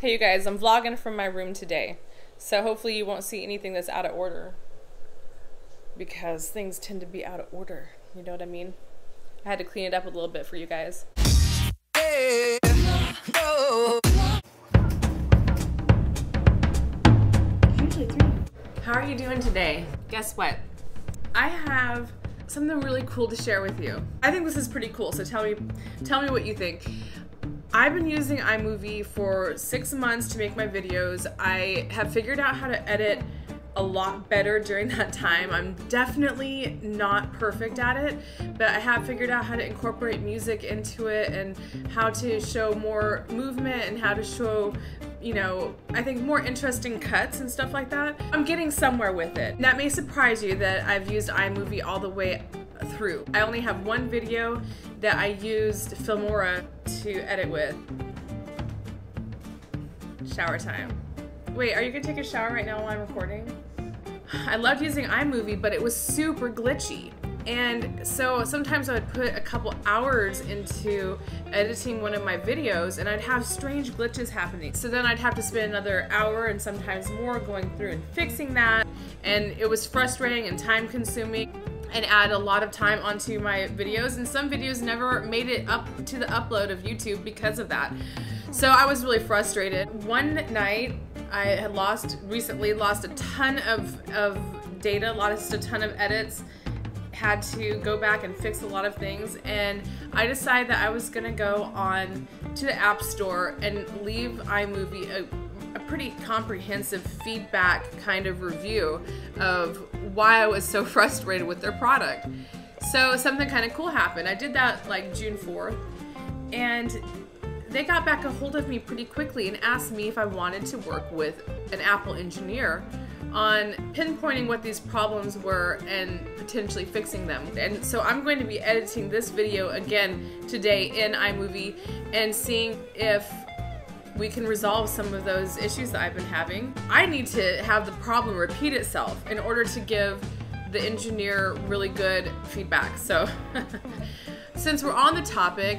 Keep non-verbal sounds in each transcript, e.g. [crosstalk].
Hey you guys, I'm vlogging from my room today. So hopefully you won't see anything that's out of order. Because things tend to be out of order. You know what I mean? I had to clean it up a little bit for you guys. Hey! How are you doing today? Guess what? I have something really cool to share with you. I think this is pretty cool, so tell me tell me what you think. I've been using iMovie for six months to make my videos. I have figured out how to edit a lot better during that time. I'm definitely not perfect at it, but I have figured out how to incorporate music into it and how to show more movement and how to show you know, I think more interesting cuts and stuff like that. I'm getting somewhere with it. That may surprise you that I've used iMovie all the way through. I only have one video that I used Filmora to edit with. Shower time. Wait, are you gonna take a shower right now while I'm recording? I loved using iMovie, but it was super glitchy. And so sometimes I would put a couple hours into editing one of my videos and I'd have strange glitches happening. So then I'd have to spend another hour and sometimes more going through and fixing that. And it was frustrating and time consuming and add a lot of time onto my videos and some videos never made it up to the upload of YouTube because of that. So I was really frustrated. One night I had lost recently lost a ton of, of data, lost a ton of edits, had to go back and fix a lot of things and I decided that I was gonna go on to the App Store and leave iMovie a a pretty comprehensive feedback kind of review of why I was so [laughs] frustrated with their product. So something kind of cool happened. I did that like June 4th and they got back a hold of me pretty quickly and asked me if I wanted to work with an Apple engineer on pinpointing what these problems were and potentially fixing them. And so I'm going to be editing this video again today in iMovie and seeing if we can resolve some of those issues that I've been having. I need to have the problem repeat itself in order to give the engineer really good feedback. So [laughs] since we're on the topic,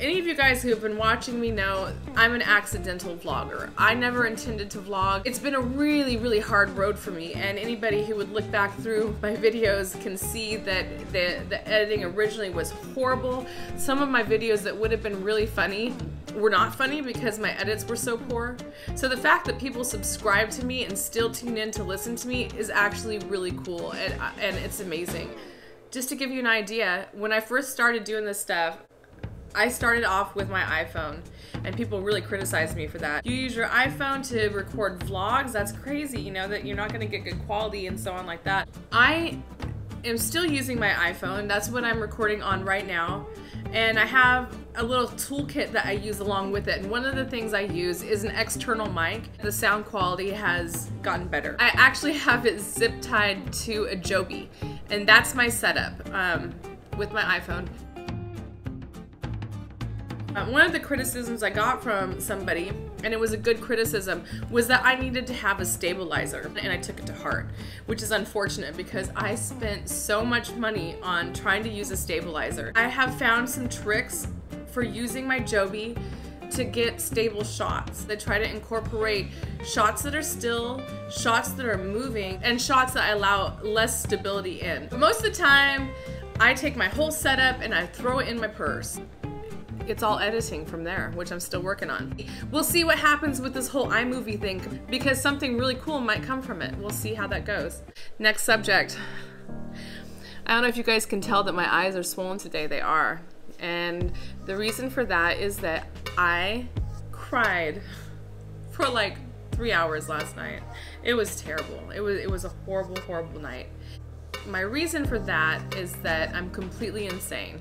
any of you guys who have been watching me know I'm an accidental vlogger. I never intended to vlog. It's been a really, really hard road for me, and anybody who would look back through my videos can see that the, the editing originally was horrible. Some of my videos that would have been really funny were not funny because my edits were so poor. So the fact that people subscribe to me and still tune in to listen to me is actually really cool, and, uh, and it's amazing. Just to give you an idea, when I first started doing this stuff, I started off with my iPhone and people really criticized me for that. You use your iPhone to record vlogs, that's crazy, you know, that you're not gonna get good quality and so on like that. I am still using my iPhone, that's what I'm recording on right now, and I have a little toolkit that I use along with it. And one of the things I use is an external mic. The sound quality has gotten better. I actually have it zip tied to a Joby, and that's my setup um, with my iPhone. Uh, one of the criticisms I got from somebody, and it was a good criticism, was that I needed to have a stabilizer, and I took it to heart, which is unfortunate because I spent so much money on trying to use a stabilizer. I have found some tricks for using my Joby to get stable shots. I try to incorporate shots that are still, shots that are moving, and shots that allow less stability in. But most of the time, I take my whole setup and I throw it in my purse it's all editing from there, which I'm still working on. We'll see what happens with this whole iMovie thing because something really cool might come from it. We'll see how that goes. Next subject. I don't know if you guys can tell that my eyes are swollen today. They are. And the reason for that is that I cried for like three hours last night. It was terrible. It was it was a horrible, horrible night. My reason for that is that I'm completely insane.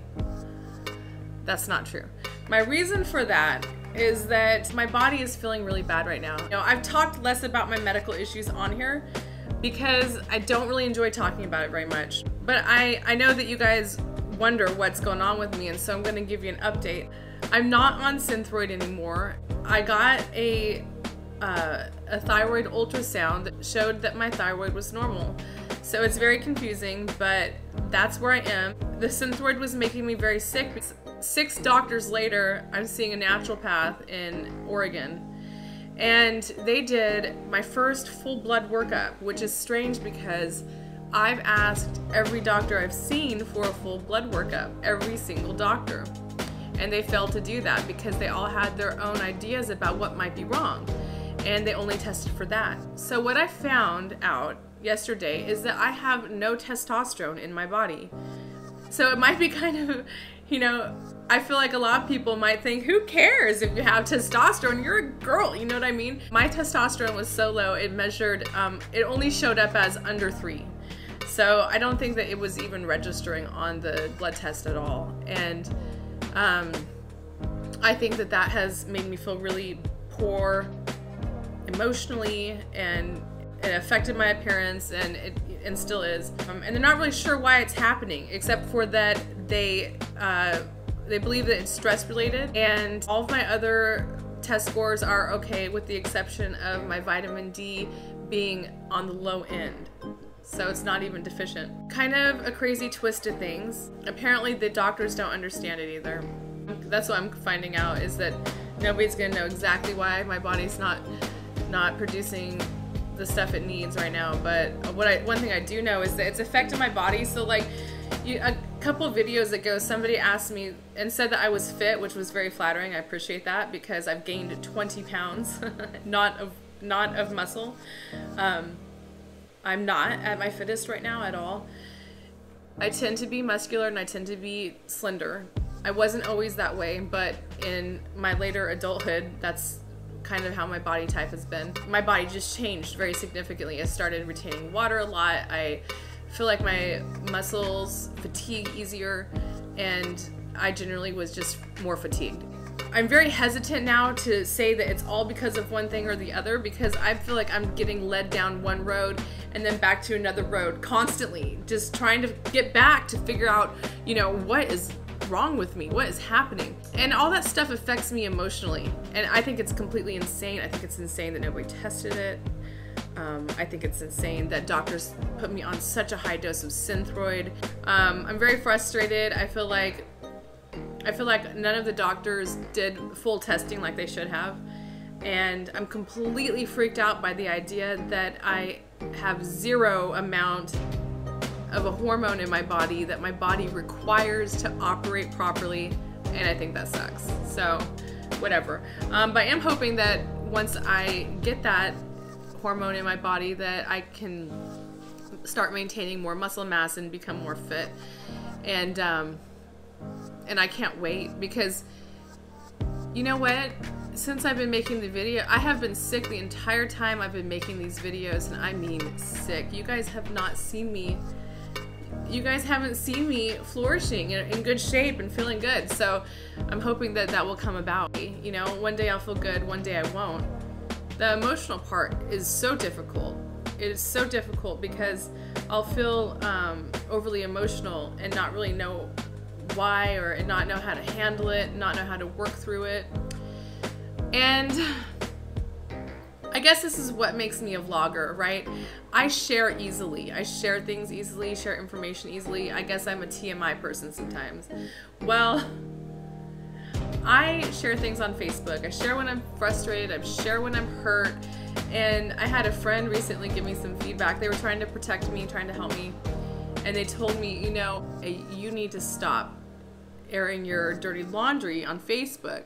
That's not true. My reason for that is that my body is feeling really bad right now. You know, I've talked less about my medical issues on here because I don't really enjoy talking about it very much. But I, I know that you guys wonder what's going on with me and so I'm going to give you an update. I'm not on Synthroid anymore. I got a, uh, a thyroid ultrasound that showed that my thyroid was normal. So it's very confusing, but that's where I am. The Synthroid was making me very sick six doctors later, I'm seeing a naturopath in Oregon. And they did my first full blood workup, which is strange because I've asked every doctor I've seen for a full blood workup, every single doctor. And they failed to do that because they all had their own ideas about what might be wrong. And they only tested for that. So, what I found out yesterday is that I have no testosterone in my body. So, it might be kind of, you know, I feel like a lot of people might think, who cares if you have testosterone? You're a girl, you know what I mean? My testosterone was so low, it measured, um, it only showed up as under three. So I don't think that it was even registering on the blood test at all. And um, I think that that has made me feel really poor emotionally and it affected my appearance and it and still is. Um, and they're not really sure why it's happening, except for that they uh, they believe that it's stress related. And all of my other test scores are okay, with the exception of my vitamin D being on the low end. So it's not even deficient. Kind of a crazy twist to things. Apparently, the doctors don't understand it either. That's what I'm finding out is that nobody's gonna know exactly why my body's not not producing the stuff it needs right now. But what I one thing I do know is that it's affecting my body. So like you, a couple videos ago, somebody asked me and said that I was fit, which was very flattering. I appreciate that because I've gained 20 pounds, [laughs] not of not of muscle. Um, I'm not at my fittest right now at all. I tend to be muscular and I tend to be slender. I wasn't always that way, but in my later adulthood, that's kind of how my body type has been. My body just changed very significantly. I started retaining water a lot. I feel like my muscles fatigue easier, and I generally was just more fatigued. I'm very hesitant now to say that it's all because of one thing or the other because I feel like I'm getting led down one road and then back to another road constantly, just trying to get back to figure out, you know, what is wrong with me? What is happening? And all that stuff affects me emotionally. And I think it's completely insane. I think it's insane that nobody tested it. Um, I think it's insane that doctors put me on such a high dose of Synthroid. Um, I'm very frustrated. I feel like I feel like none of the doctors did full testing like they should have. And I'm completely freaked out by the idea that I have zero amount of a hormone in my body that my body requires to operate properly. And I think that sucks. So, whatever. Um, but I am hoping that once I get that hormone in my body, that I can start maintaining more muscle mass and become more fit. And, um, and I can't wait because you know what? Since I've been making the video, I have been sick the entire time I've been making these videos, and I mean sick. You guys have not seen me. You guys haven't seen me flourishing in, in good shape and feeling good. So I'm hoping that that will come about. You know, one day I'll feel good, one day I won't. The emotional part is so difficult. It is so difficult because I'll feel um, overly emotional and not really know why or not know how to handle it, not know how to work through it. And I guess this is what makes me a vlogger, right? I share easily. I share things easily, share information easily. I guess I'm a TMI person sometimes. Well, I share things on Facebook. I share when I'm frustrated, I share when I'm hurt. And I had a friend recently give me some feedback. They were trying to protect me, trying to help me. And they told me, you know, you need to stop airing your dirty laundry on Facebook.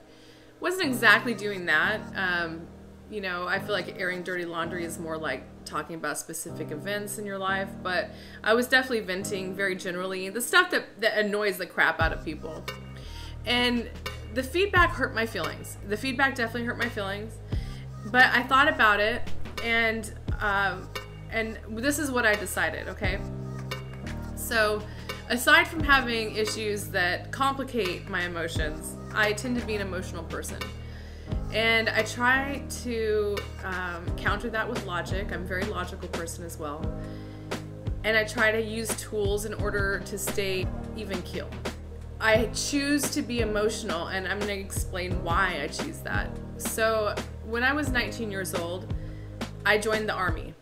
Wasn't exactly doing that. Um, you know, I feel like airing dirty laundry is more like talking about specific events in your life, but I was definitely venting very generally the stuff that, that annoys the crap out of people. And the feedback hurt my feelings. The feedback definitely hurt my feelings, but I thought about it and um, and this is what I decided, okay? So, aside from having issues that complicate my emotions, I tend to be an emotional person. And I try to um, counter that with logic. I'm a very logical person as well. And I try to use tools in order to stay even keel. I choose to be emotional, and I'm going to explain why I choose that. So, when I was 19 years old, I joined the army.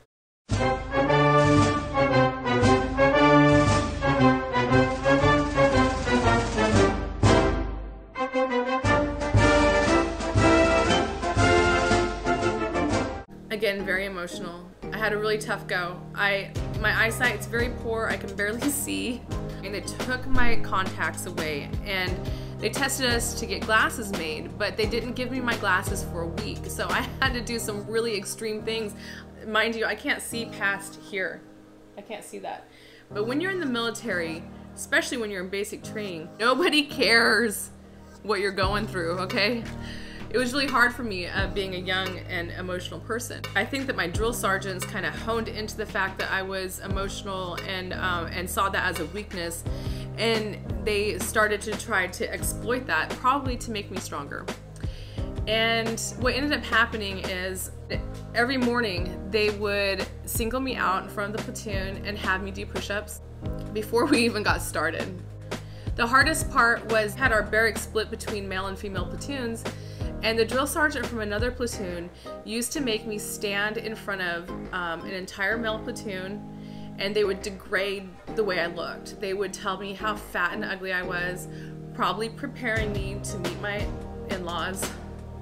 Emotional. I had a really tough go. I my eyesight's very poor. I can barely [laughs] see. And they took my contacts away and they tested us to get glasses made, but they didn't give me my glasses for a week. So [laughs] I had to do some really extreme things. Mind you, I can't see past here. I can't see that. But when you're in the military, especially when you're in basic training, nobody [laughs] cares what you're going through, okay? It was really hard for me uh, being a young and emotional person. I think that my drill sergeants kind of honed into the fact that I was emotional and um, and saw that as a weakness, and they started to try to exploit that, probably to make me stronger. And what ended up happening is every morning they would single me out in front of the platoon and have me do push ups before we even got started. The hardest part was had our barracks split between male and female platoons, and the drill sergeant from another platoon used to make me stand in front of um, an entire male platoon and they would degrade the way I looked. They would tell me how fat and ugly I was, probably preparing me to meet my in laws.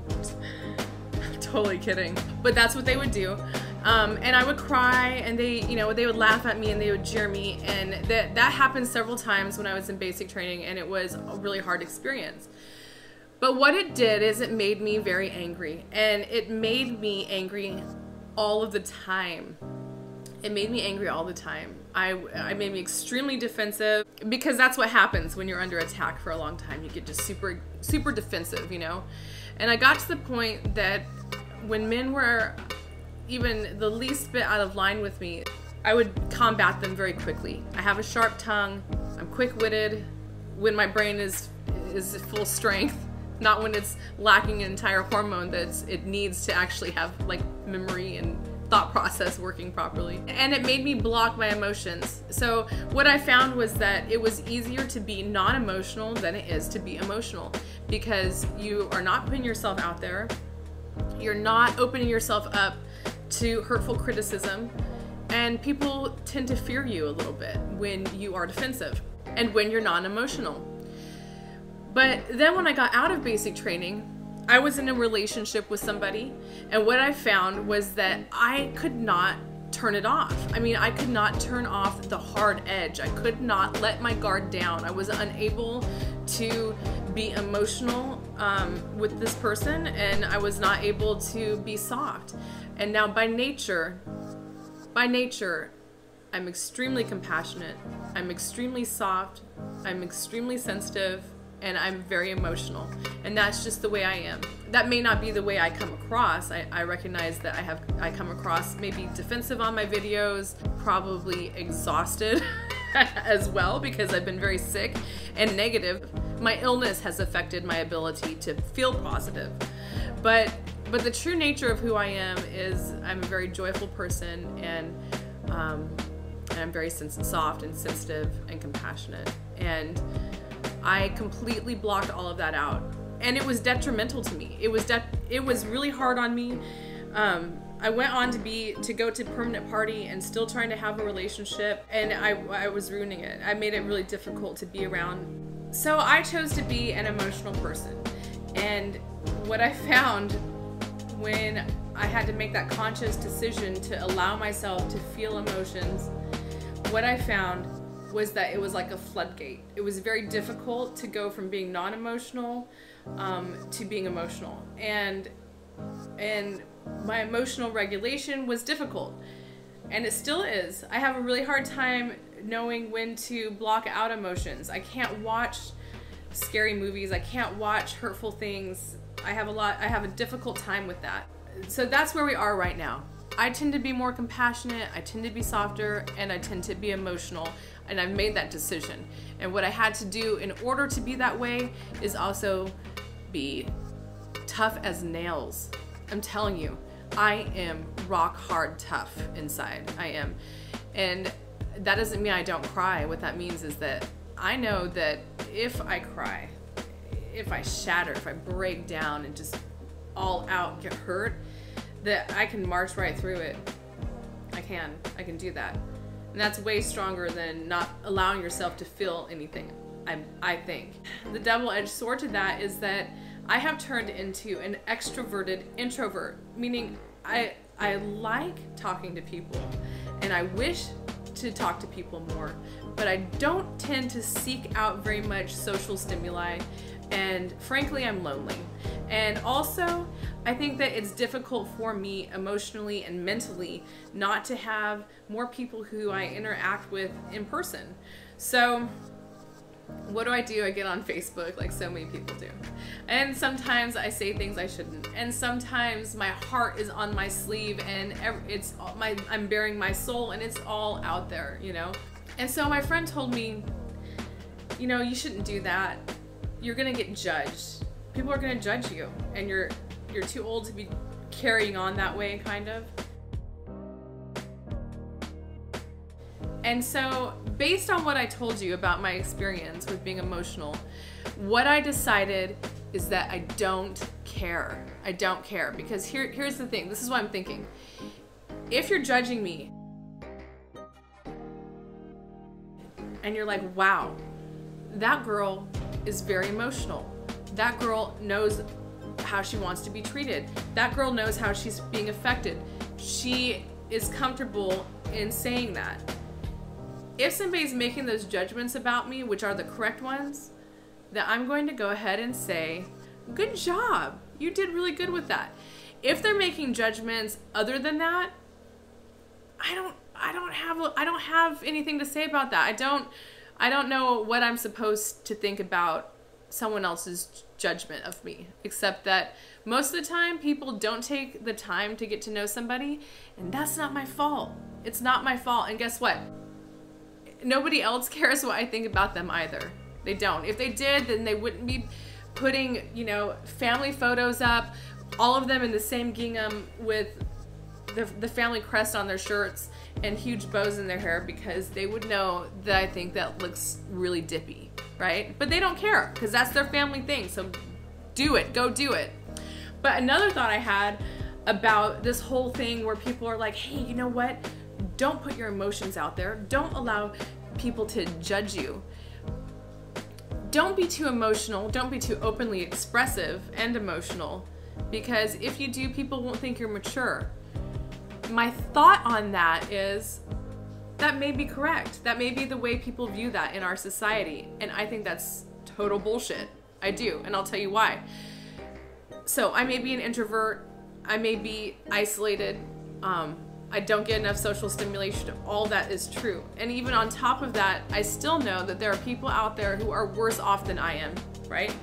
[laughs] totally kidding. But that's what they would do. Um, and I would cry, and they, you know, they would laugh at me and they would jeer me, and that that happened several times when I was in basic training, and it was a really hard experience. But what it did is it made me very angry, and it made me angry all of the time. It made me angry all the time. I, I made me extremely defensive because that's what happens when you're under attack for a long time. You get just super super defensive, you know. And I got to the point that when men were even the least bit out of line with me, I would combat them very quickly. I have a sharp tongue. I'm quick-witted when my brain is is full strength not when it's lacking an entire hormone that it needs to actually have like memory and thought process working properly. And it made me block my emotions. So what I found was that it was easier to be non-emotional than it is to be emotional because you are not putting yourself out there. You're not opening yourself up to hurtful criticism and people tend to fear you a little bit when you are defensive and when you're non-emotional. But then when I got out of basic training, I was in a relationship with somebody, and what I found was that I could not turn it off. I mean, I could not turn off the hard edge. I could not let my guard down. I was unable to be emotional um, with this person, and I was not able to be soft. And now, by nature, by nature, I'm extremely compassionate. I'm extremely soft. I'm extremely sensitive and I'm very emotional. And that's just the way I am. That may not be the way I come across. I, I recognize that I have I come across maybe defensive on my videos, probably exhausted [laughs] as well because I've been very sick and negative. My illness has affected my ability to feel positive. But but the true nature of who I am is I'm a very joyful person and um, and I'm very soft and sensitive and compassionate. And I completely blocked all of that out. And it was detrimental to me. It was de- it was really hard on me. Um, I went on to be to go to permanent party and still trying to have a relationship and I I was ruining it. I made it really difficult to be around. So I chose to be an emotional person. And what I found when I had to make that conscious decision to allow myself to feel emotions, what I found was that it was like a floodgate. It was very difficult to go from being non-emotional um, to being emotional, and and my emotional regulation was difficult, and it still is. I have a really hard time knowing when to block out emotions. I can't watch scary movies. I can't watch hurtful things. I have a lot. I have a difficult time with that. So that's where we are right now. I tend to be more compassionate, I tend to be softer, and I tend to be emotional and I've made that decision. And what I had to do in order to be that way is also be tough as nails. I'm telling you, I am rock hard tough inside. I am. And that doesn't mean I don't cry. What that means is that I know that if I cry, if I shatter, if I break down and just all out get hurt, that I can march right through it. I can. I can do that. And that's way stronger than not allowing yourself to feel anything, I, I think. The double edged sword to that is that I have turned into an extroverted introvert, meaning I, I like talking to people and I wish to talk to people more, but I don't tend to seek out very much social stimuli. And frankly, I'm lonely. And also, I think that it's difficult for me emotionally and mentally not to have more people who I interact with in person. So, what do I do? I get on Facebook like so many people do. And sometimes I say things I shouldn't. And sometimes my heart is on my sleeve and it's my I'm bearing my soul and it's all out there, you know. And so my friend told me, you know, you shouldn't do that. You're going to get judged. People are going to judge you and you're you're too old to be carrying on that way kind of. And so, based on what I told you about my experience with being emotional, what I decided is that I don't care. I don't care because here, here's the thing. This is what I'm thinking. If you're judging me and you're like, wow, that girl is very emotional. That girl knows how she wants to be treated. That girl knows how she's being affected. She is comfortable in saying that if somebody's making those judgments about me, which are the correct ones, then I'm going to go ahead and say, good job. You did really good with that. If they're making judgments other than that, I don't I don't have I don't have anything to say about that. I don't I don't know what I'm supposed to think about someone else's judgment of me, except that most of the time people don't take the time to get to know somebody, and that's not my fault. It's not my fault. And guess what? nobody else cares what I think about them either. They don't. If they did, then they wouldn't be putting, you know, family photos up, all of them in the same gingham with the, the family crest on their shirts and huge bows in their hair because they would know that I think that looks really dippy, right? But they don't care because that's their family thing. So do it, go do it. But another thought I had about this whole thing where people are like, hey, you know what? Don't put your emotions out there. Don't allow people to judge you. Don't be too emotional. Don't be too openly expressive and emotional because if you do, people won't think you're mature. My thought on that is that may be correct. That may be the way people view that in our society. And I think that's total bullshit. I do. And I'll tell you why. So I may be an introvert. I may be isolated. Um, I don't get enough social stimulation. All that is true. And even on top of that, I still know that there are people out there who are worse off than I am, right?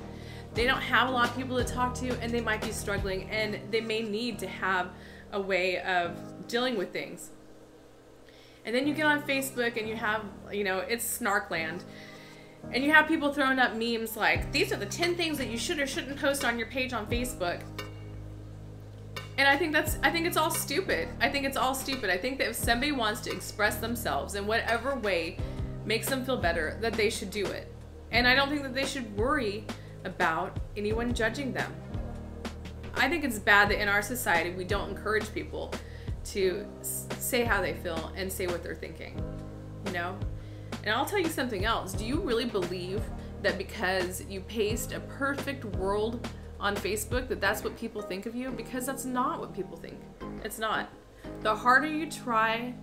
They don't have a lot of people to talk to and they might be struggling and they may need to have a way of dealing with things. And then you get on Facebook and you have, you know, it's snarkland. And you have people throwing up memes like, these are the 10 things that you should or shouldn't post on your page on Facebook. And I think that's I think it's all stupid. I think it's all stupid. I think that if somebody wants to express themselves in whatever way makes them feel better, that they should do it. And I don't think that they should worry about anyone judging them. I think it's bad that in our society we don't encourage people to say how they feel and say what they're thinking. You know? And I'll tell you something else. Do you really believe that because you paste a perfect world on Facebook that that's what people think of you because that's not what people think. It's not. The harder you try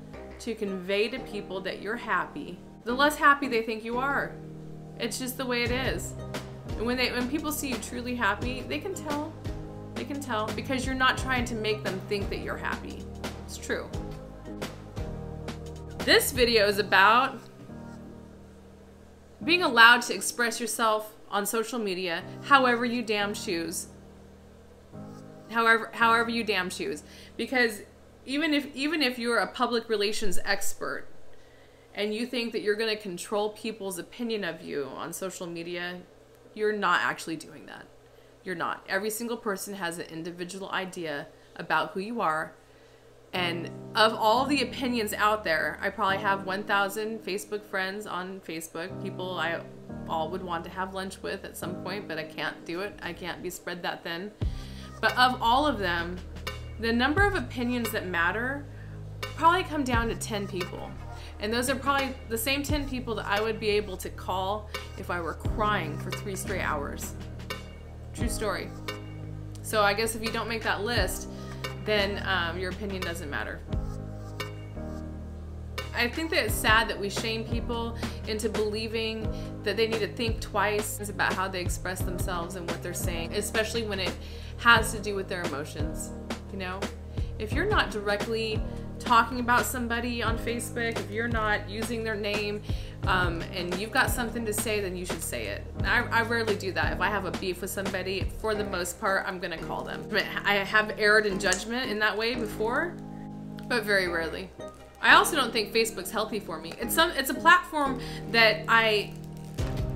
to convey to people that you're happy, the less happy they think you are. It's just the way it is. And when they when people see you truly happy, they can tell. They can tell because you're not trying to make them think that you're happy. It's true. This video is about being allowed to express yourself on social media however you damn choose however however you damn choose because even if even if you're a public relations expert and you think that you're going to control people's opinion of you on social media you're not actually doing that. You're not. Every single person has an individual idea about who you are and of all the opinions out there i probably have 1000 facebook friends on facebook people i all would want to have lunch with at some point, but I can't do it. I can't be spread that thin. But of all of them, the number of opinions that matter probably come down to 10 people. And those are probably the same 10 people that I would be able to call if I were crying for three straight hours. True story. So I guess if you don't make that list, then um, your opinion doesn't matter. I think that it's sad that we shame people into believing that they need to think twice about how they express themselves and what they're saying, especially when it has to do with their emotions. You know, if you're not directly talking about somebody on Facebook, if you're not using their name um, and you've got something to say, then you should say it. I, I, rarely do that. If I have a beef with somebody, for the most part, I'm gonna call them. I have erred in judgment in that way before, but very rarely. I also don't think Facebook's healthy for me. It's some it's a platform that I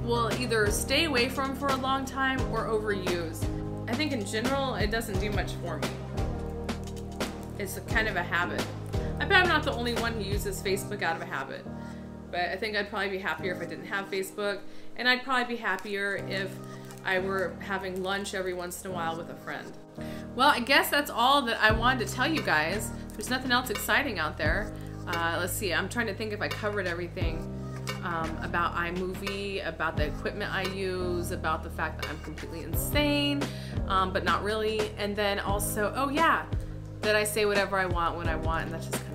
will either stay away from for a long time or overuse. I think in general it doesn't do much for me. It's kind of a habit. I bet I'm not the only one who uses Facebook out of a habit. But I think I'd probably be happier if I didn't have Facebook, and I'd probably be happier if I were having lunch every once in a while with a friend. Well, I guess that's all that I wanted to tell you guys. There's nothing else exciting out there. Uh, let's see, I'm trying to think if I covered everything um, about iMovie, about the equipment I use, about the fact that I'm completely insane, um, but not really. And then also, oh yeah, that I say whatever I want when I want, and that's just kind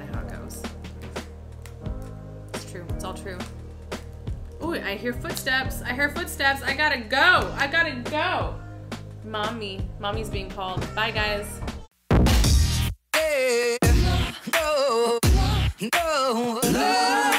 It's all true. Oh, I hear footsteps. I hear footsteps. I gotta go. I gotta go. Mommy. Mommy's being called. Bye, guys. Hey, no, no, no.